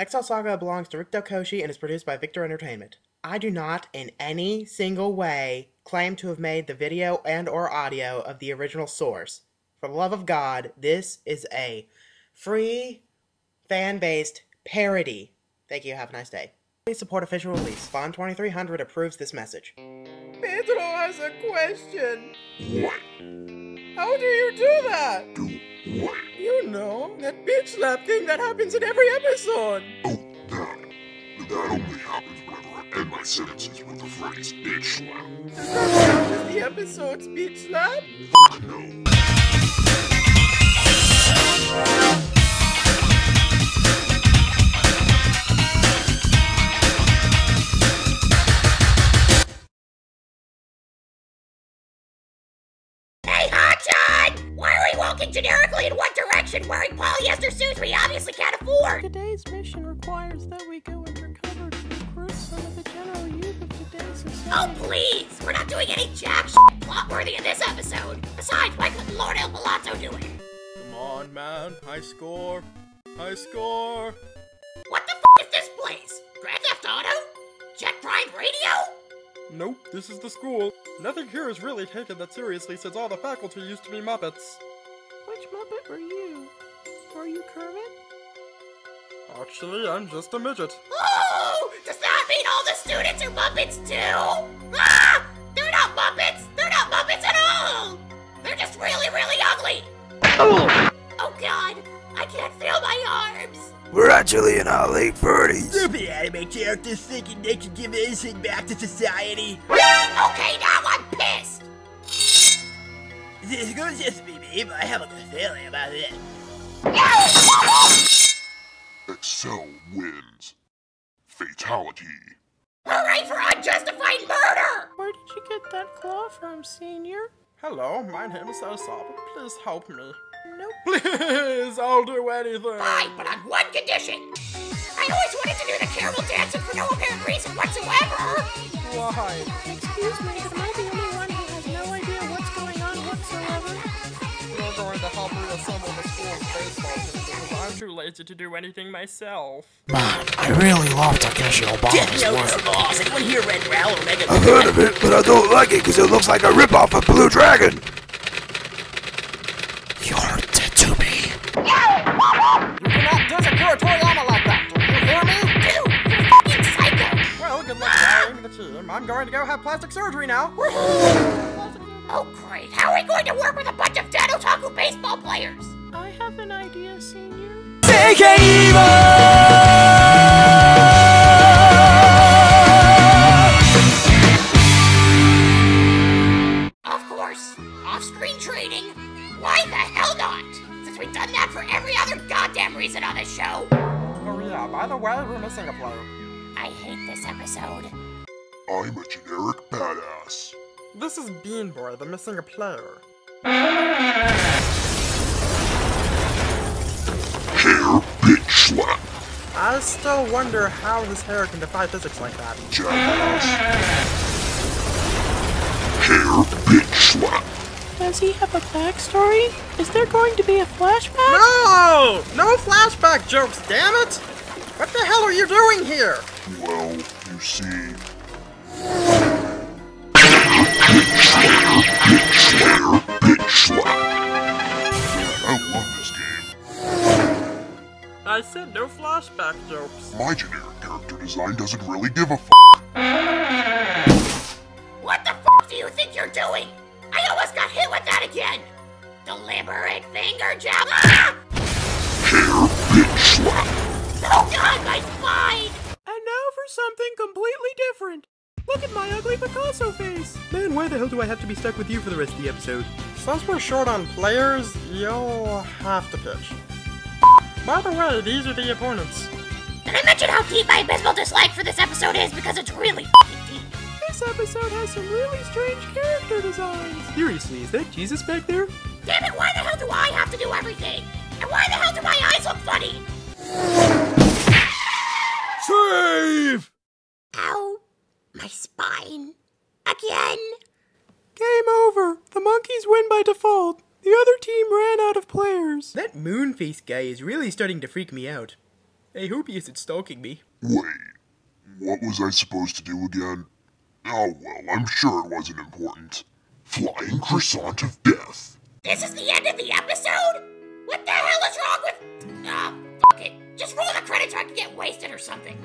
Excel Saga belongs to Rikdo Koshi and is produced by Victor Entertainment. I do not, in any single way, claim to have made the video and or audio of the original source. For the love of God, this is a free, fan-based parody. Thank you. Have a nice day. Please support official release. Ban 2300 approves this message. Pedro has a question. What? How do you do that? You know, that bitch slap thing that happens in every episode. Oh, that. That only happens whenever I end my sentences with the phrase bitch slap. Does that the episode's bitch slap? Fuck no. Why are we walking generically in one direction wearing polyester suits we obviously can't afford? Today's mission requires that we go undercover to recruit some of the general youth of today's society. Oh, please! We're not doing any jack shit plot worthy in this episode. Besides, why couldn't Lord Il Palazzo do it? Come on, man. High score. High score. What the f is this place? Grand Theft Auto? Jet Grind Radio? Nope, this is the school. Nothing here is really taken that seriously since all the faculty used to be Muppets. Which Muppet were you? Were you Kermit? Actually, I'm just a midget. Oh! Does that mean all the students are Muppets too? Ah! They're not Muppets! They're not Muppets at all! They're just really, really ugly! Oh oh god! I can't feel my arms! We're actually in our late 30s. Stupid anime characters thinking they can give anything back to society. Okay, now I'm pissed! This could just be me, but I have a good feeling about it. Excel wins. Fatality. Hooray for unjustified murder! Where did you get that claw from, Senior? Hello, my name is Aesop. Please help me. Nope. Please, I'll do anything. Fine, but on one condition. I always wanted to do the Caramelldansen for no apparent reason whatsoever. Why? Excuse me, You're going to help reassemble the school's baseball team because I'm too lazy to do anything myself. Man, I really love Takeshi Get Obata's no work. balls. Anyone here read Raoul or Mega I've heard of it, but I don't like it because it looks like a ripoff of Blue Dragon. You're dead to me. You cannot disagree Toriyama like that, do you hear me? Dude, you're fucking psycho! Well, good luck carrying the team. I'm going to go have plastic surgery now. Oh great, how are we going to work with a bunch of dead otaku baseball players? I have an idea, Senior. Take aim! Of course, off-screen training. Why the hell not? Since we've done that for every other goddamn reason on this show. Maria, by the way, we're missing a player. I hate this episode. I'm a generic badass. This is Bean Boy, the missing a player. Hair bitch slap. I still wonder how his hair can defy physics like that. Jackass. Hair bitch slap. Does he have a backstory? Is there going to be a flashback? No! No flashback jokes, damn it! What the hell are you doing here? Well, you see. Bitch slap. I love this game. I said no flashback jokes. My generic character design doesn't really give a f. What the f do you think you're doing? I almost got hit with that again. Deliberate finger jab. Look at my ugly Picasso face. Man, why the hell do I have to be stuck with you for the rest of the episode? Since we're short on players, you'll have to pitch. By the way, these are the opponents. Did I mention how deep my abysmal dislike for this episode is? Because it's really fucking deep. This episode has some really strange character designs. Seriously, is that Jesus back there? Damn it, why the hell do I have to do everything? And why the hell do my eyes look funny? Save! Ow. My spine. Again. Game over. The monkeys win by default. The other team ran out of players. That moon face guy is really starting to freak me out. Hey, Hoopy isn't stalking me. Wait, what was I supposed to do again? Oh well, I'm sure it wasn't important. Flying croissant of death. This is the end of the episode? What the hell is wrong with. Ah, fuck it. Just roll the credits so I can get wasted or something.